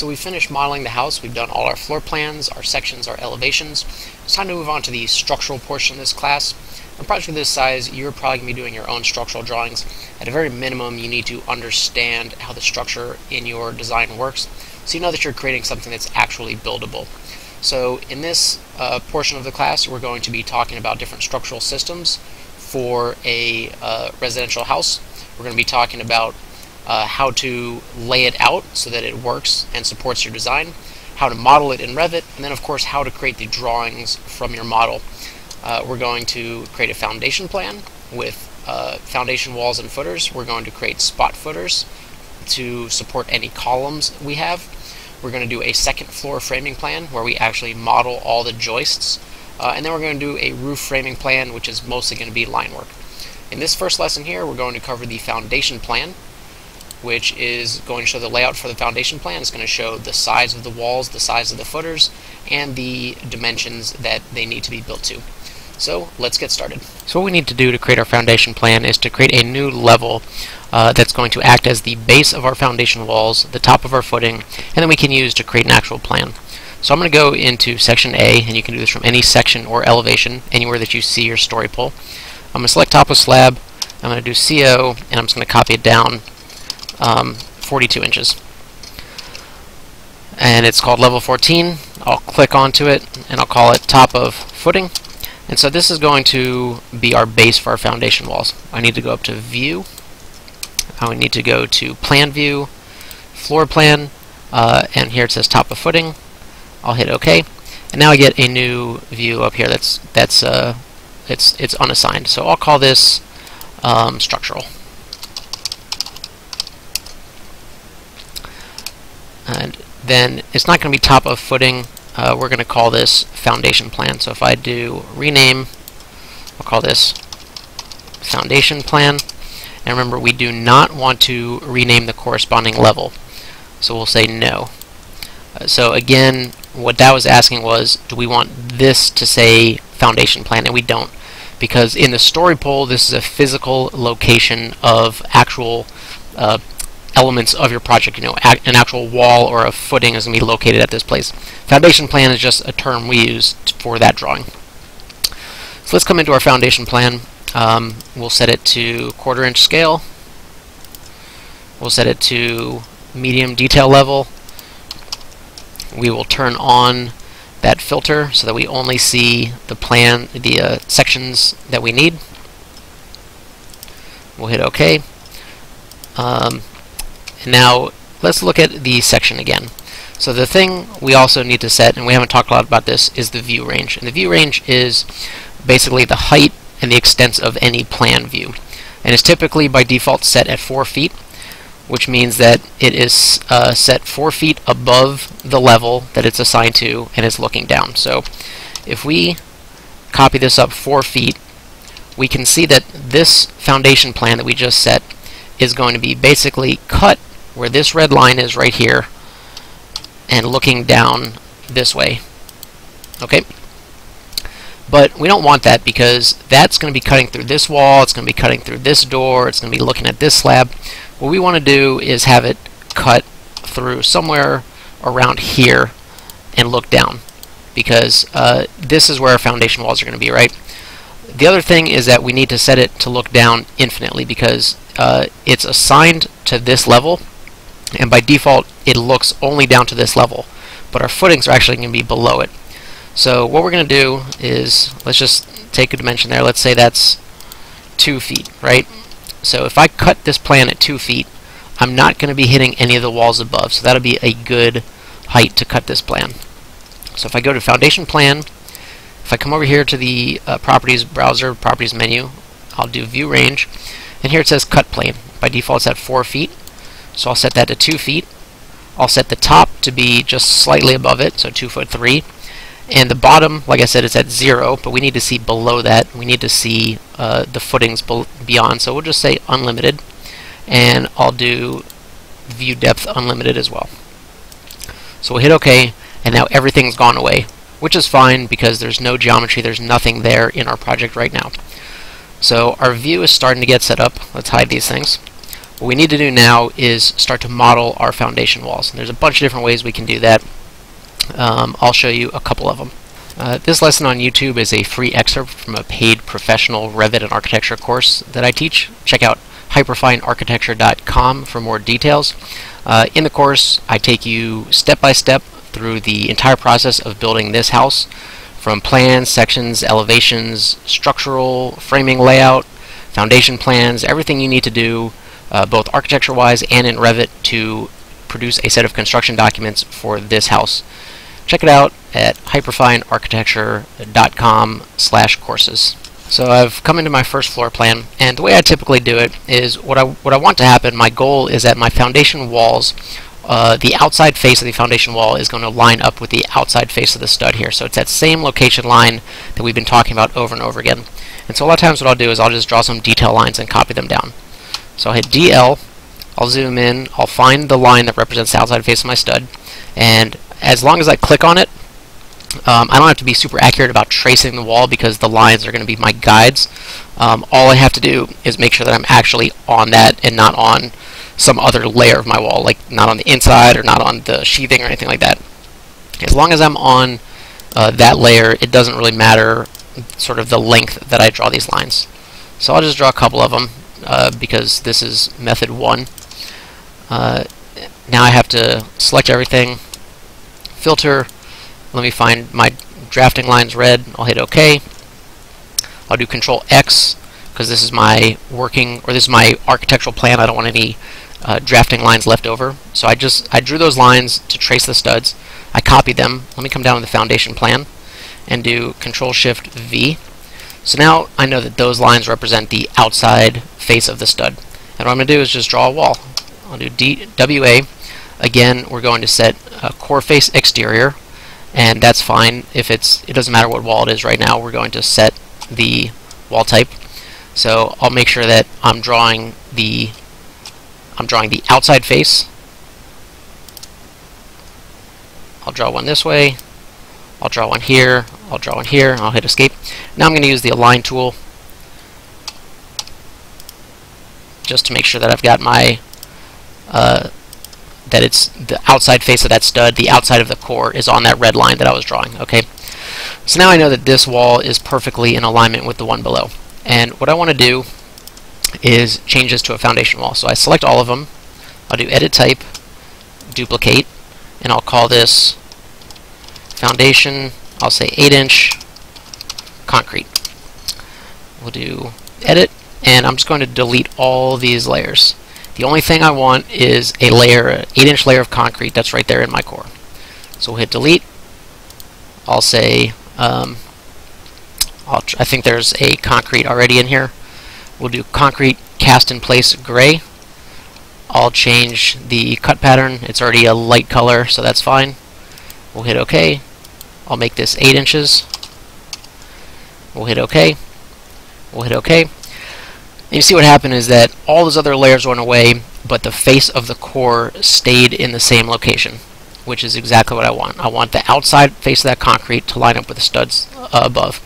So we finished modeling the house, we've done all our floor plans, our sections, our elevations. It's time to move on to the structural portion of this class. A project of this size, you're probably going to be doing your own structural drawings. At a very minimum, you need to understand how the structure in your design works, so you know that you're creating something that's actually buildable. So in this uh, portion of the class, we're going to be talking about different structural systems for a uh, residential house. We're going to be talking about uh, how to lay it out so that it works and supports your design, how to model it in Revit, and then of course how to create the drawings from your model. Uh, we're going to create a foundation plan with uh, foundation walls and footers. We're going to create spot footers to support any columns we have. We're going to do a second floor framing plan where we actually model all the joists. Uh, and then we're going to do a roof framing plan, which is mostly going to be line work. In this first lesson here, we're going to cover the foundation plan, which is going to show the layout for the foundation plan. It's going to show the size of the walls, the size of the footers, and the dimensions that they need to be built to. So let's get started. So what we need to do to create our foundation plan is to create a new level uh, that's going to act as the base of our foundation walls, the top of our footing, and then we can use to create an actual plan. So I'm going to go into section A, and you can do this from any section or elevation, anywhere that you see your story pole. I'm going to select top of slab, I'm going to do CO, and I'm just going to copy it down um, 42 inches. And it's called level 14. I'll click onto it, and I'll call it top of footing. And so this is going to be our base for our foundation walls. I need to go up to View. I need to go to Plan View, Floor Plan, uh, and here it says top of footing. I'll hit OK, and now I get a new view up here that's that's uh, it's it's unassigned. So I'll call this um, structural. And then it's not going to be top of footing uh, we're going to call this foundation plan. So if I do rename, I'll call this foundation plan. And remember, we do not want to rename the corresponding level. So we'll say no. Uh, so again, what that was asking was, do we want this to say foundation plan? And we don't. Because in the story pole, this is a physical location of actual uh, elements of your project. You know, an actual wall or a footing is going to be located at this place. Foundation plan is just a term we use for that drawing. So let's come into our foundation plan. Um, we'll set it to quarter inch scale. We'll set it to medium detail level. We will turn on that filter so that we only see the plan, the uh, sections that we need. We'll hit OK. Um, now let's look at the section again. So the thing we also need to set, and we haven't talked a lot about this, is the view range. And the view range is basically the height and the extent of any plan view. And it's typically by default set at 4 feet, which means that it is uh, set 4 feet above the level that it's assigned to and is looking down. So if we copy this up 4 feet, we can see that this foundation plan that we just set is going to be basically cut where this red line is right here and looking down this way. Okay? But we don't want that because that's going to be cutting through this wall, it's going to be cutting through this door, it's going to be looking at this slab. What we want to do is have it cut through somewhere around here and look down because uh, this is where our foundation walls are going to be, right? The other thing is that we need to set it to look down infinitely because uh, it's assigned to this level and by default it looks only down to this level but our footings are actually going to be below it. So what we're going to do is let's just take a dimension there. Let's say that's two feet right? So if I cut this plan at two feet I'm not going to be hitting any of the walls above. So that'll be a good height to cut this plan. So if I go to foundation plan if I come over here to the uh, properties browser properties menu I'll do view range. And here it says cut plane by default it's at 4 feet so I'll set that to 2 feet. I'll set the top to be just slightly above it, so 2 foot 3. And the bottom, like I said, is at 0, but we need to see below that. We need to see uh, the footings beyond, so we'll just say unlimited. And I'll do view depth unlimited as well. So we'll hit OK, and now everything's gone away, which is fine because there's no geometry, there's nothing there in our project right now. So our view is starting to get set up. Let's hide these things. What we need to do now is start to model our foundation walls. And there's a bunch of different ways we can do that. Um, I'll show you a couple of them. Uh, this lesson on YouTube is a free excerpt from a paid professional Revit and architecture course that I teach. Check out hyperfinearchitecture.com for more details. Uh, in the course, I take you step by step through the entire process of building this house from plans, sections, elevations, structural, framing layout, foundation plans, everything you need to do uh, both architecture-wise and in Revit to produce a set of construction documents for this house. Check it out at hyperfinearchitecture.com slash courses. So I've come into my first floor plan, and the way I typically do it is what I what I want to happen. My goal is that my foundation walls, uh, the outside face of the foundation wall is going to line up with the outside face of the stud here. So it's that same location line that we've been talking about over and over again. And so a lot of times what I'll do is I'll just draw some detail lines and copy them down. So I'll hit DL, I'll zoom in, I'll find the line that represents the outside face of my stud, and as long as I click on it, um, I don't have to be super accurate about tracing the wall because the lines are going to be my guides. Um, all I have to do is make sure that I'm actually on that and not on some other layer of my wall, like not on the inside or not on the sheathing or anything like that. As long as I'm on uh, that layer, it doesn't really matter sort of the length that I draw these lines. So I'll just draw a couple of them uh, because this is method 1. Uh, now I have to select everything, filter, let me find my drafting lines red. I'll hit OK. I'll do Control X because this is my working or this is my architectural plan. I don't want any uh, drafting lines left over. So I just I drew those lines to trace the studs. I copied them. Let me come down to the foundation plan and do Control Shift V. So now I know that those lines represent the outside face of the stud. And what I'm going to do is just draw a wall. I'll do D WA. Again, we're going to set a core face exterior and that's fine if it's it doesn't matter what wall it is right now we're going to set the wall type so I'll make sure that I'm drawing the I'm drawing the outside face I'll draw one this way I'll draw one here I'll draw one here I'll hit escape now I'm going to use the align tool just to make sure that I've got my uh, that it's the outside face of that stud, the outside of the core is on that red line that I was drawing, okay? So now I know that this wall is perfectly in alignment with the one below. And what I want to do is change this to a foundation wall. So I select all of them, I'll do edit type, duplicate, and I'll call this foundation, I'll say 8 inch concrete. We'll do edit, and I'm just going to delete all these layers. The only thing I want is a layer, an 8 inch layer of concrete that's right there in my core. So we'll hit delete. I'll say, um, I'll I think there's a concrete already in here. We'll do concrete cast in place gray. I'll change the cut pattern. It's already a light color, so that's fine. We'll hit OK. I'll make this 8 inches. We'll hit OK. We'll hit OK. And you see what happened is that all those other layers went away, but the face of the core stayed in the same location, which is exactly what I want. I want the outside face of that concrete to line up with the studs uh, above.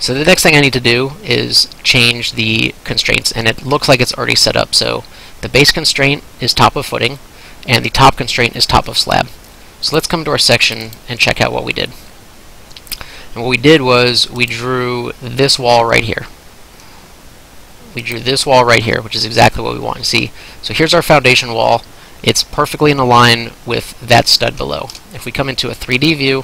So the next thing I need to do is change the constraints, and it looks like it's already set up. So the base constraint is top of footing, and the top constraint is top of slab. So let's come to our section and check out what we did. And what we did was we drew this wall right here we drew this wall right here, which is exactly what we want to see. So here's our foundation wall. It's perfectly in line with that stud below. If we come into a 3D view,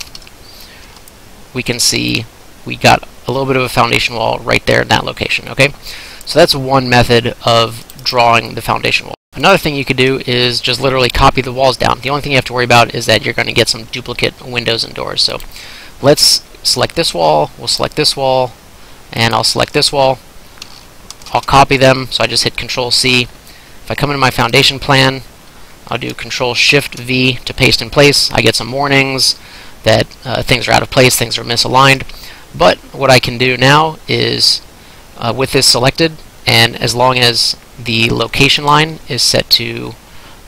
we can see we got a little bit of a foundation wall right there in that location, okay? So that's one method of drawing the foundation wall. Another thing you could do is just literally copy the walls down. The only thing you have to worry about is that you're going to get some duplicate windows and doors. So let's select this wall, we'll select this wall, and I'll select this wall, I'll copy them, so I just hit Control C. If I come into my foundation plan, I'll do Control Shift V to paste in place. I get some warnings that uh, things are out of place, things are misaligned. But what I can do now is, uh, with this selected, and as long as the location line is set to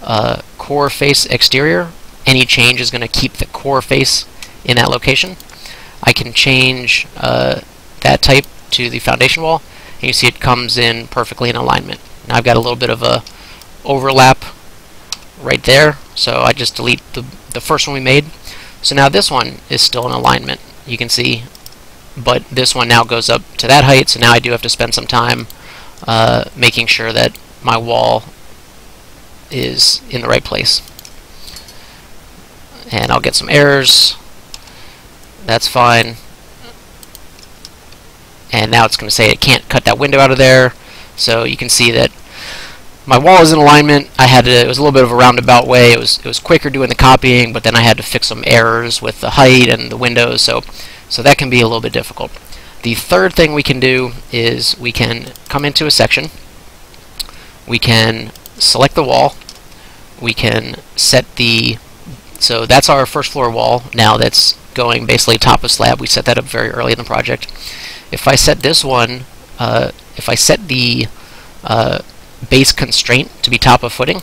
uh, core face exterior, any change is going to keep the core face in that location. I can change uh, that type to the foundation wall, and you see it comes in perfectly in alignment. Now I've got a little bit of a overlap right there. So I just delete the, the first one we made. So now this one is still in alignment. You can see, but this one now goes up to that height. So now I do have to spend some time uh, making sure that my wall is in the right place. And I'll get some errors. That's fine. And now it's going to say it can't cut that window out of there. So you can see that my wall is in alignment. I had to, it was a little bit of a roundabout way. It was it was quicker doing the copying, but then I had to fix some errors with the height and the windows. So so that can be a little bit difficult. The third thing we can do is we can come into a section. We can select the wall. We can set the so that's our first floor wall now that's going basically top of slab. We set that up very early in the project. If I set this one, uh, if I set the uh, base constraint to be top of footing.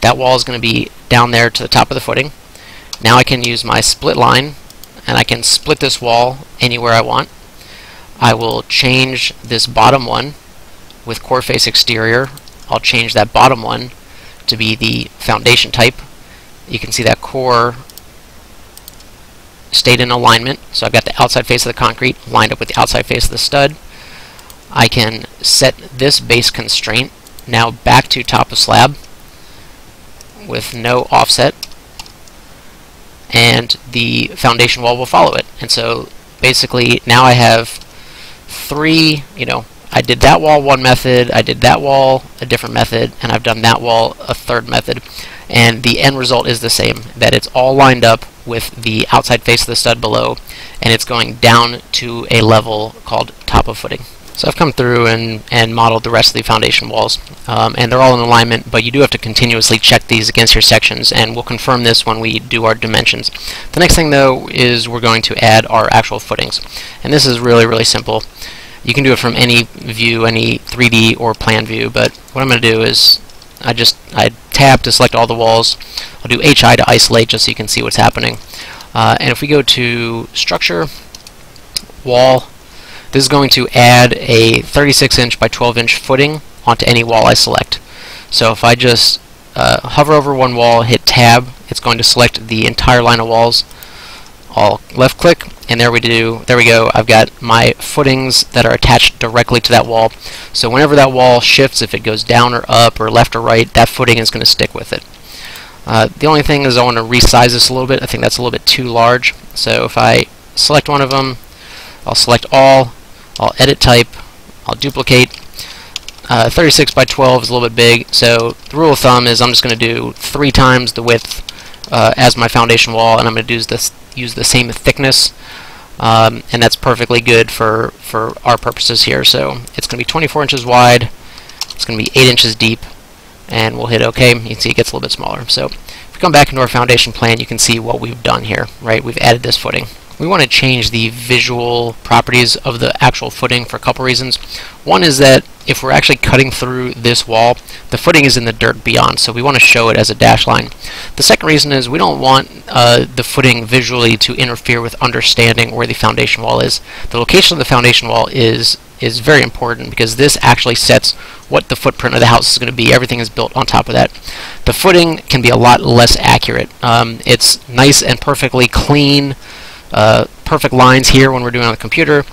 That wall is going to be down there to the top of the footing. Now I can use my split line and I can split this wall anywhere I want. I will change this bottom one with core face exterior. I'll change that bottom one to be the foundation type. You can see that core stayed in alignment. So I've got the outside face of the concrete lined up with the outside face of the stud. I can set this base constraint now back to top of slab with no offset and the foundation wall will follow it. And so basically now I have three, you know, I did that wall one method, I did that wall a different method, and I've done that wall a third method. And the end result is the same, that it's all lined up with the outside face of the stud below, and it's going down to a level called top of footing. So I've come through and, and modeled the rest of the foundation walls, um, and they're all in alignment, but you do have to continuously check these against your sections, and we'll confirm this when we do our dimensions. The next thing, though, is we're going to add our actual footings, and this is really, really simple. You can do it from any view, any 3D or plan view, but what I'm going to do is I just I tab to select all the walls. I'll do HI to isolate just so you can see what's happening. Uh, and if we go to Structure, Wall, this is going to add a 36 inch by 12 inch footing onto any wall I select. So if I just uh, hover over one wall, hit tab, it's going to select the entire line of walls. I'll left click and there we do there we go. I've got my footings that are attached directly to that wall. So whenever that wall shifts if it goes down or up or left or right that footing is going to stick with it. Uh, the only thing is I want to resize this a little bit. I think that's a little bit too large. So if I select one of them I'll select all I'll edit type, I'll duplicate. Uh, 36 by 12 is a little bit big, so the rule of thumb is I'm just going to do three times the width uh, as my foundation wall, and I'm going to do this use the same thickness, um, and that's perfectly good for for our purposes here. So it's going to be 24 inches wide, it's going to be 8 inches deep, and we'll hit OK. You can see it gets a little bit smaller. So if we come back into our foundation plan, you can see what we've done here. Right, we've added this footing we want to change the visual properties of the actual footing for a couple reasons. One is that if we're actually cutting through this wall, the footing is in the dirt beyond, so we want to show it as a dash line. The second reason is we don't want uh, the footing visually to interfere with understanding where the foundation wall is. The location of the foundation wall is is very important because this actually sets what the footprint of the house is going to be. Everything is built on top of that. The footing can be a lot less accurate. Um, it's nice and perfectly clean uh, perfect lines here when we're doing on the computer.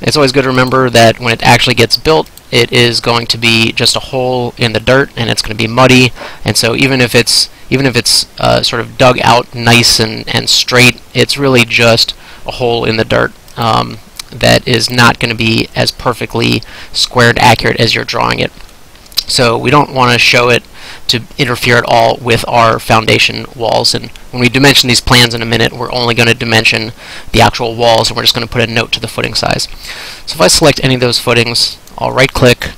It's always good to remember that when it actually gets built, it is going to be just a hole in the dirt, and it's going to be muddy. And so even if it's even if it's uh, sort of dug out nice and, and straight, it's really just a hole in the dirt um, that is not going to be as perfectly squared accurate as you're drawing it. So we don't want to show it to interfere at all with our foundation walls. And when we dimension these plans in a minute, we're only going to dimension the actual walls, and we're just going to put a note to the footing size. So if I select any of those footings, I'll right-click,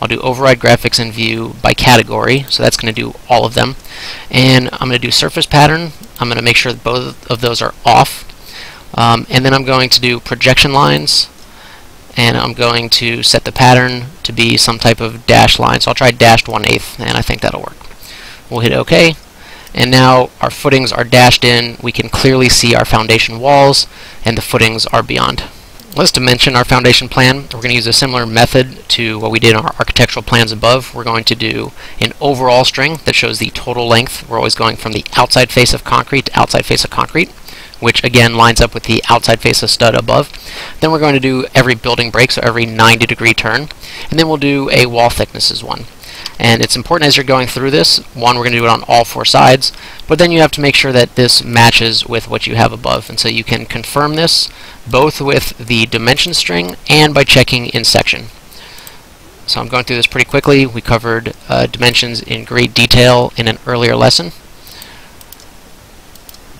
I'll do Override Graphics and View by category, so that's going to do all of them. And I'm going to do Surface Pattern. I'm going to make sure that both of those are off. Um, and then I'm going to do Projection Lines, and I'm going to set the pattern to be some type of dash line. So I'll try dashed 1 8 and I think that'll work. We'll hit OK and now our footings are dashed in. We can clearly see our foundation walls and the footings are beyond. let's dimension our foundation plan. We're going to use a similar method to what we did in our architectural plans above. We're going to do an overall string that shows the total length. We're always going from the outside face of concrete to outside face of concrete, which again lines up with the outside face of stud above. Then we're going to do every building break, so every 90 degree turn. And then we'll do a wall thicknesses one. And it's important as you're going through this, one, we're going to do it on all four sides, but then you have to make sure that this matches with what you have above. And so you can confirm this both with the dimension string and by checking in section. So I'm going through this pretty quickly. We covered uh, dimensions in great detail in an earlier lesson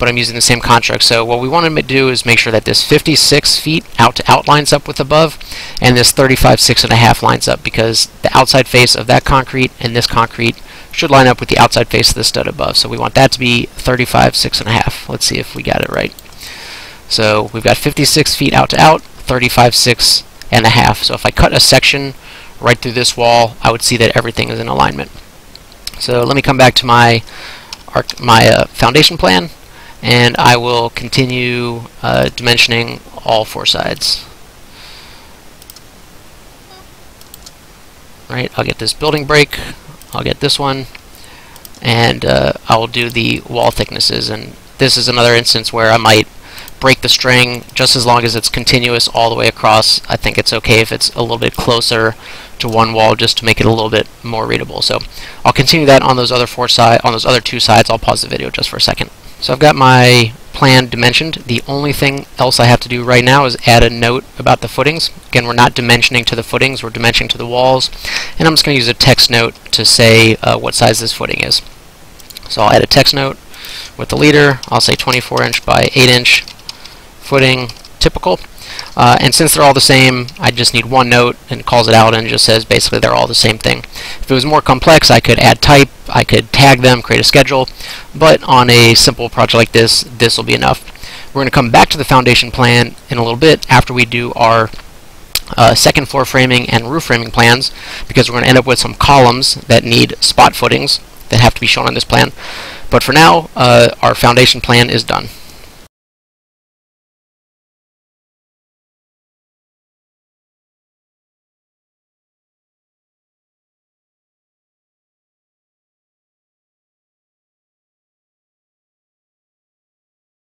but I'm using the same construct. So what we want to do is make sure that this 56 feet out to out lines up with above, and this 35 six and a half lines up because the outside face of that concrete and this concrete should line up with the outside face of the stud above. So we want that to be 35 six and a half. Let's see if we got it right. So we've got 56 feet out to out, 35 six and a half. So if I cut a section right through this wall, I would see that everything is in alignment. So let me come back to my my uh, foundation plan and I will continue uh, dimensioning all four sides. Right, I'll get this building break, I'll get this one, and uh, I will do the wall thicknesses. And this is another instance where I might break the string just as long as it's continuous all the way across. I think it's okay if it's a little bit closer to one wall just to make it a little bit more readable. So I'll continue that on those other four side on those other two sides. I'll pause the video just for a second. So I've got my plan dimensioned. The only thing else I have to do right now is add a note about the footings. Again, we're not dimensioning to the footings, we're dimensioning to the walls. And I'm just going to use a text note to say uh, what size this footing is. So I'll add a text note with the leader. I'll say 24 inch by 8 inch footing typical. Uh, and since they're all the same, I just need one note and calls it out and just says basically they're all the same thing. If it was more complex, I could add type, I could tag them, create a schedule, but on a simple project like this, this will be enough. We're going to come back to the foundation plan in a little bit after we do our uh, second floor framing and roof framing plans because we're going to end up with some columns that need spot footings that have to be shown on this plan. But for now, uh, our foundation plan is done.